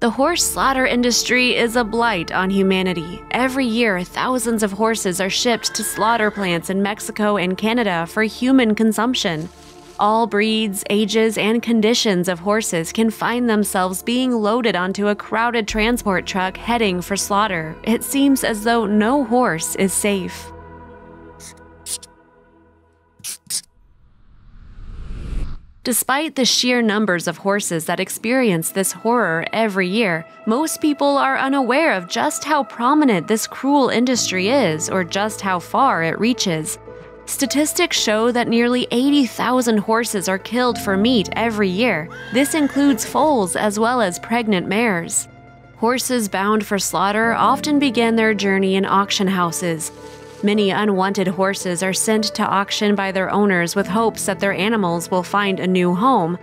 The horse slaughter industry is a blight on humanity. Every year, thousands of horses are shipped to slaughter plants in Mexico and Canada for human consumption. All breeds, ages, and conditions of horses can find themselves being loaded onto a crowded transport truck heading for slaughter. It seems as though no horse is safe. Despite the sheer numbers of horses that experience this horror every year, most people are unaware of just how prominent this cruel industry is or just how far it reaches. Statistics show that nearly 80,000 horses are killed for meat every year. This includes foals as well as pregnant mares. Horses bound for slaughter often begin their journey in auction houses, Many unwanted horses are sent to auction by their owners with hopes that their animals will find a new home.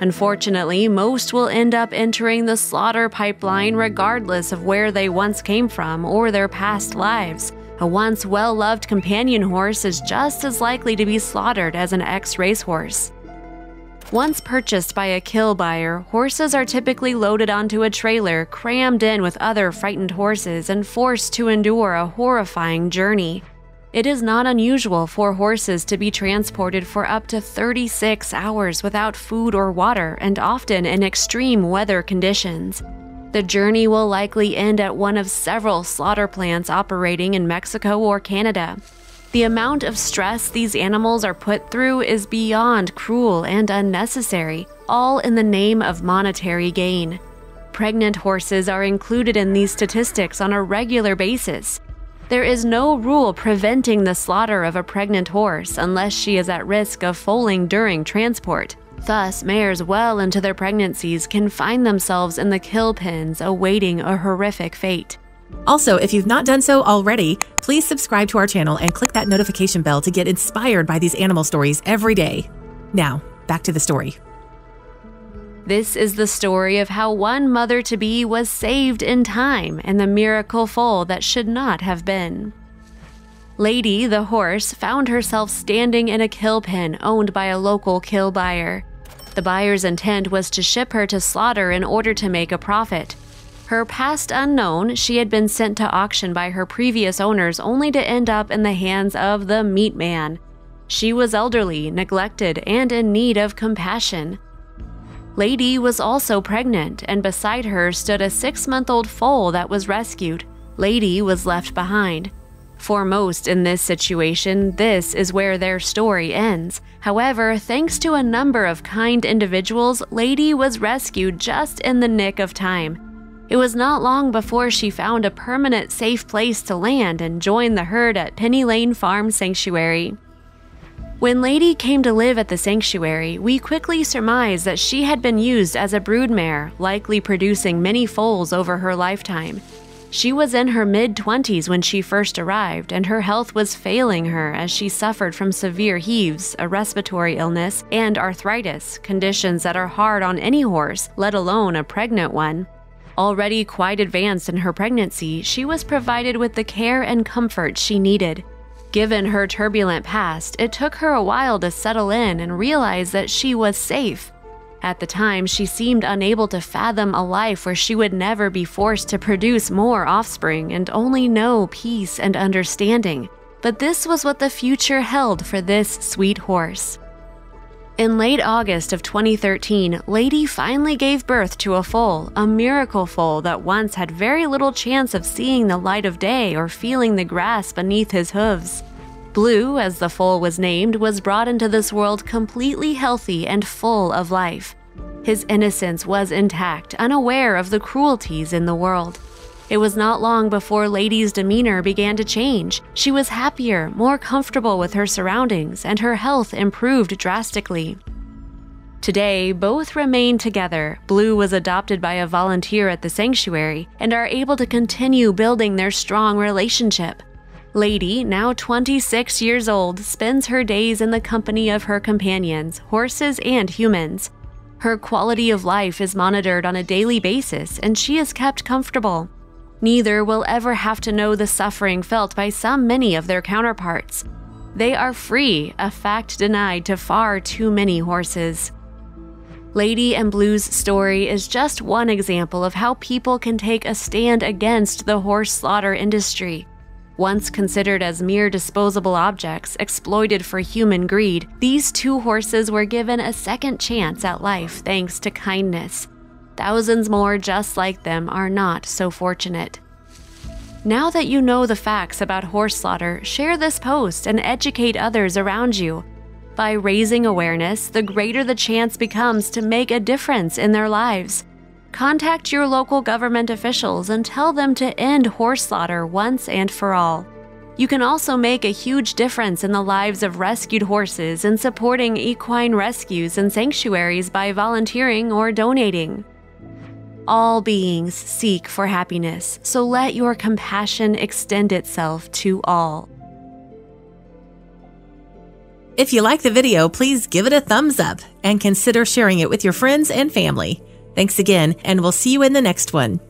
Unfortunately, most will end up entering the slaughter pipeline regardless of where they once came from or their past lives. A once well loved companion horse is just as likely to be slaughtered as an ex racehorse. Once purchased by a kill buyer, horses are typically loaded onto a trailer, crammed in with other frightened horses, and forced to endure a horrifying journey. It is not unusual for horses to be transported for up to 36 hours without food or water and often in extreme weather conditions. The journey will likely end at one of several slaughter plants operating in Mexico or Canada. The amount of stress these animals are put through is beyond cruel and unnecessary, all in the name of monetary gain. Pregnant horses are included in these statistics on a regular basis, there is no rule preventing the slaughter of a pregnant horse unless she is at risk of foaling during transport. Thus, mares well into their pregnancies can find themselves in the kill pens awaiting a horrific fate. Also, if you've not done so already, please subscribe to our channel and click that notification bell to get inspired by these animal stories every day. Now, back to the story. This is the story of how one mother to be was saved in time and the miracle foal that should not have been. Lady, the horse, found herself standing in a kill pen owned by a local kill buyer. The buyer's intent was to ship her to slaughter in order to make a profit. Her past unknown, she had been sent to auction by her previous owners only to end up in the hands of the meat man. She was elderly, neglected, and in need of compassion. Lady was also pregnant, and beside her stood a six month old foal that was rescued. Lady was left behind. For most in this situation, this is where their story ends. However, thanks to a number of kind individuals, Lady was rescued just in the nick of time. It was not long before she found a permanent safe place to land and join the herd at Penny Lane Farm Sanctuary. When Lady came to live at the sanctuary, we quickly surmised that she had been used as a broodmare, likely producing many foals over her lifetime. She was in her mid 20s when she first arrived, and her health was failing her as she suffered from severe heaves, a respiratory illness, and arthritis, conditions that are hard on any horse, let alone a pregnant one. Already quite advanced in her pregnancy, she was provided with the care and comfort she needed. Given her turbulent past, it took her a while to settle in and realize that she was safe. At the time, she seemed unable to fathom a life where she would never be forced to produce more offspring and only know peace and understanding. But this was what the future held for this sweet horse. In late August of 2013, Lady finally gave birth to a foal, a miracle foal that once had very little chance of seeing the light of day or feeling the grass beneath his hooves. Blue, as the foal was named, was brought into this world completely healthy and full of life. His innocence was intact, unaware of the cruelties in the world. It was not long before Lady's demeanor began to change. She was happier, more comfortable with her surroundings, and her health improved drastically. Today, both remain together. Blue was adopted by a volunteer at the sanctuary and are able to continue building their strong relationship. Lady, now 26 years old, spends her days in the company of her companions, horses and humans. Her quality of life is monitored on a daily basis and she is kept comfortable. Neither will ever have to know the suffering felt by some many of their counterparts. They are free, a fact denied to far too many horses. Lady and Blue's story is just one example of how people can take a stand against the horse slaughter industry. Once considered as mere disposable objects exploited for human greed, these two horses were given a second chance at life thanks to kindness. Thousands more just like them are not so fortunate. Now that you know the facts about horse slaughter, share this post and educate others around you. By raising awareness, the greater the chance becomes to make a difference in their lives. Contact your local government officials and tell them to end horse slaughter once and for all. You can also make a huge difference in the lives of rescued horses and supporting equine rescues and sanctuaries by volunteering or donating. All beings seek for happiness, so let your compassion extend itself to all. If you like the video, please give it a thumbs up and consider sharing it with your friends and family. Thanks again, and we'll see you in the next one.